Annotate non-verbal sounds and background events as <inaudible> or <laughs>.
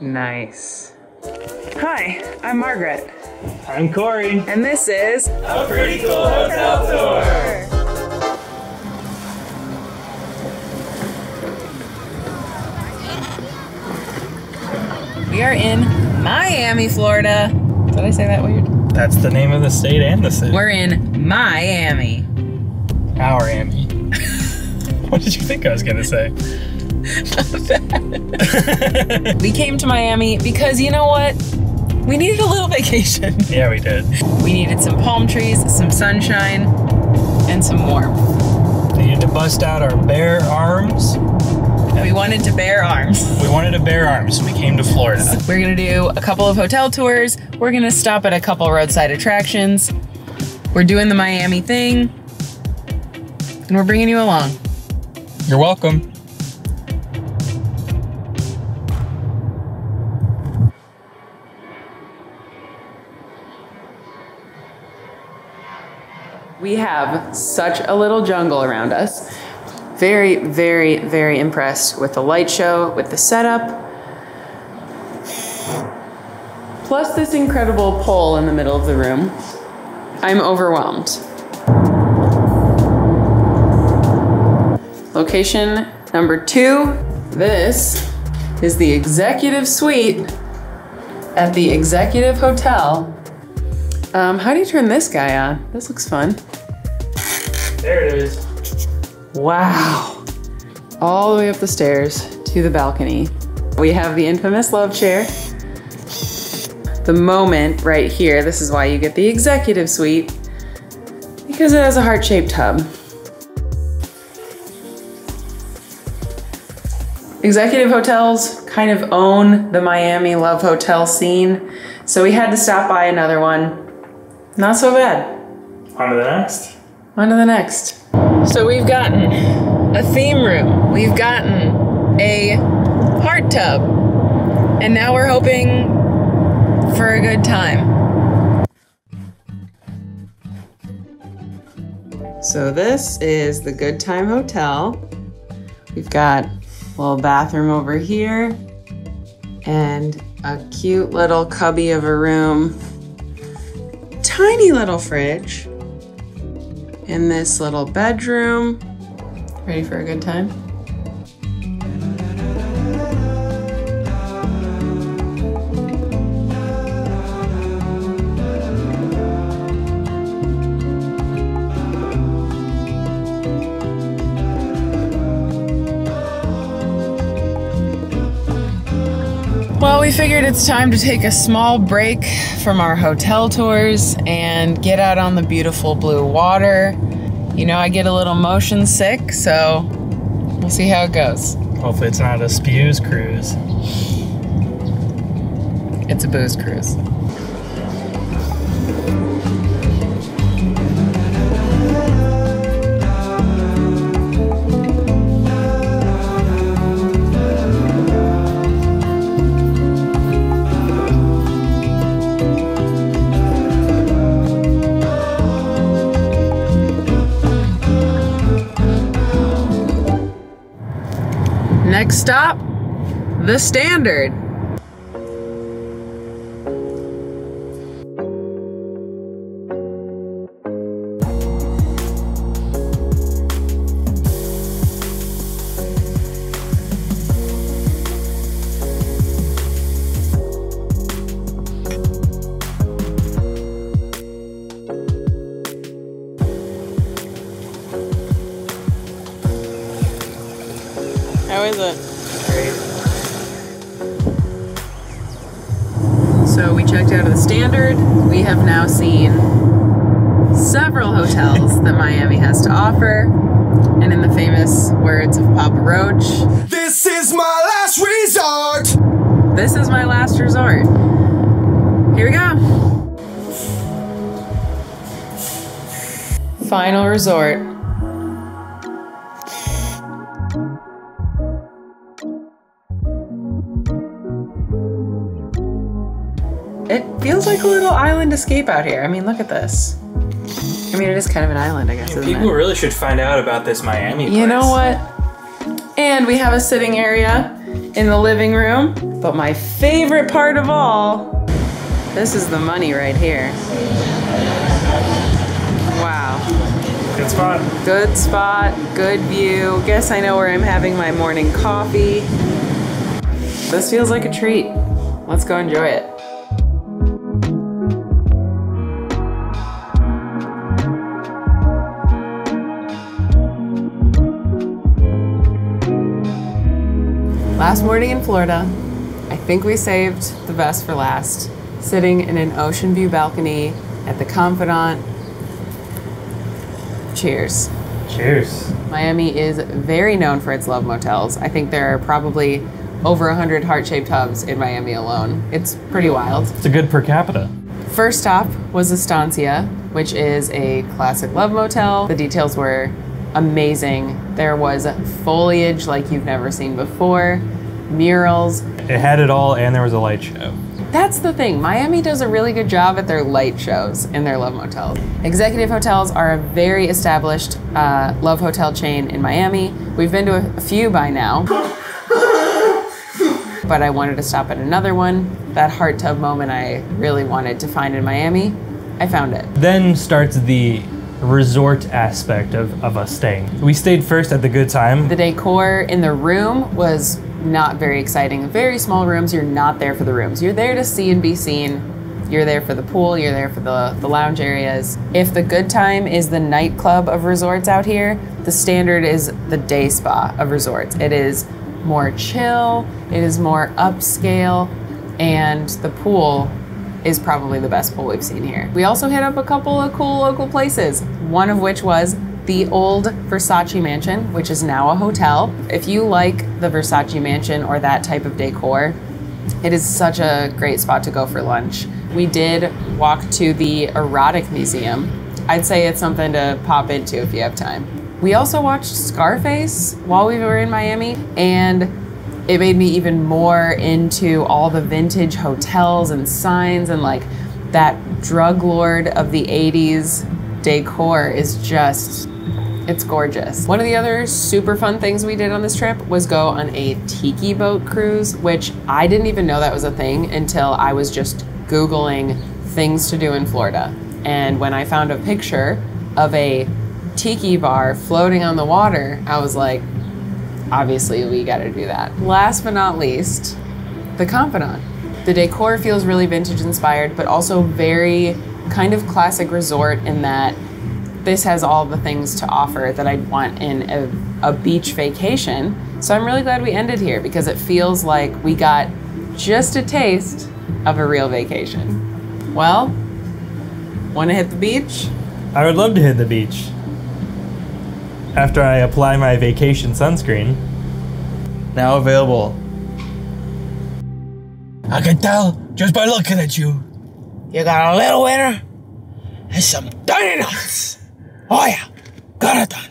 Nice. Hi, I'm Margaret, I'm Corey. and this is A pretty cool hotel tour. we are in Miami, Florida. Did I say that weird? That's the name of the state and the city. We're in Miami. Our Amy. <laughs> what did you think I was gonna say? <laughs> We came to Miami because you know what? We needed a little <laughs> vacation. yeah, we did. We needed some palm trees, some sunshine, and some warmth. We needed to bust out our bare arms. We wanted to bear arms. We wanted to bare arms, so we came to Florida. We're gonna do a couple of hotel tours. We're gonna stop at a couple roadside attractions. We're doing the Miami thing, and we're bringing you along. You're welcome. We have such a little jungle around us. Very, very, very impressed with the light show, with the setup. Plus, this incredible pole in the middle of the room. I'm overwhelmed. Location number two. This is the executive suite at the Executive Hotel. Um, how do you turn this guy on? This looks fun. There it is. Wow. All the way up the stairs to the balcony. We have the infamous love chair. The moment right here, this is why you get the executive suite, because it has a heart shaped tub. Executive hotels kind of own the Miami Love Hotel scene, so we had to stop by another one. Not so bad. On to the next. On to the next. So we've gotten a theme room, we've gotten a heart tub, and now we're hoping for a good time. So this is the Goodtime Hotel. We've got a little bathroom over here and a cute little cubby of a room. Tiny little fridge in this little bedroom. Ready for a good time? We figured it's time to take a small break from our hotel tours and get out on the beautiful blue water. You know, I get a little motion sick, so we'll see how it goes. Hopefully, it's not a spews cruise. It's a booze cruise. Next stop, the standard. So we checked out of the standard. We have now seen several hotels that Miami has to offer. And in the famous words of Papa Roach, This is my last resort. this is my last resort. Here we go. Final resort. It feels like a little island escape out here. I mean, look at this. I mean, it is kind of an island, I guess, isn't People it? really should find out about this Miami place. You know what? And we have a sitting area in the living room. But my favorite part of all, this is the money right here. Wow. Good spot. Good spot, good view. Guess I know where I'm having my morning coffee. This feels like a treat. Let's go enjoy it. Last morning in Florida, I think we saved the best for last. Sitting in an ocean view balcony at the Confidante. Cheers. Cheers. Miami is very known for its love motels. I think there are probably over 100 heart shaped hubs in Miami alone. It's pretty wild. It's a good per capita. First stop was Estancia, which is a classic love motel. The details were amazing. There was foliage like you've never seen before, murals. It had it all, and there was a light show. That's the thing. Miami does a really good job at their light shows in their love motels. Executive hotels are a very established uh, love hotel chain in Miami. We've been to a, a few by now. But I wanted to stop at another one. That heart tub moment I really wanted to find in Miami. I found it. Then starts the resort aspect of, of us staying. We stayed first at the Goodtime. The decor in the room was not very exciting. Very small rooms, you're not there for the rooms. You're there to see and be seen. You're there for the pool, you're there for the, the lounge areas. If the good time is the nightclub of resorts out here, the standard is the day spa of resorts. It is more chill, it is more upscale, and the pool is probably the best pool we've seen here. We also hit up a couple of cool local places, one of which was the old Versace Mansion, which is now a hotel. If you like the Versace Mansion or that type of decor, it is such a great spot to go for lunch. We did walk to the Erotic Museum. I'd say it's something to pop into if you have time. We also watched Scarface while we were in Miami, and it made me even more into all the vintage hotels and signs and like that drug lord of the 80s decor is just it's gorgeous. One of the other super fun things we did on this trip was go on a tiki boat cruise, which I didn't even know that was a thing until I was just Googling things to do in Florida. And when I found a picture of a tiki bar floating on the water, I was like, obviously we gotta do that. Last but not least, the Confidante. The decor feels really vintage inspired, but also very kind of classic resort in that this has all the things to offer that I'd want in a, a beach vacation. So I'm really glad we ended here because it feels like we got just a taste of a real vacation. Well, want to hit the beach? I would love to hit the beach. After I apply my vacation sunscreen. Now available. I can tell just by looking at you. You got a little winner and some tiny nuts. Oh yeah, got a dance.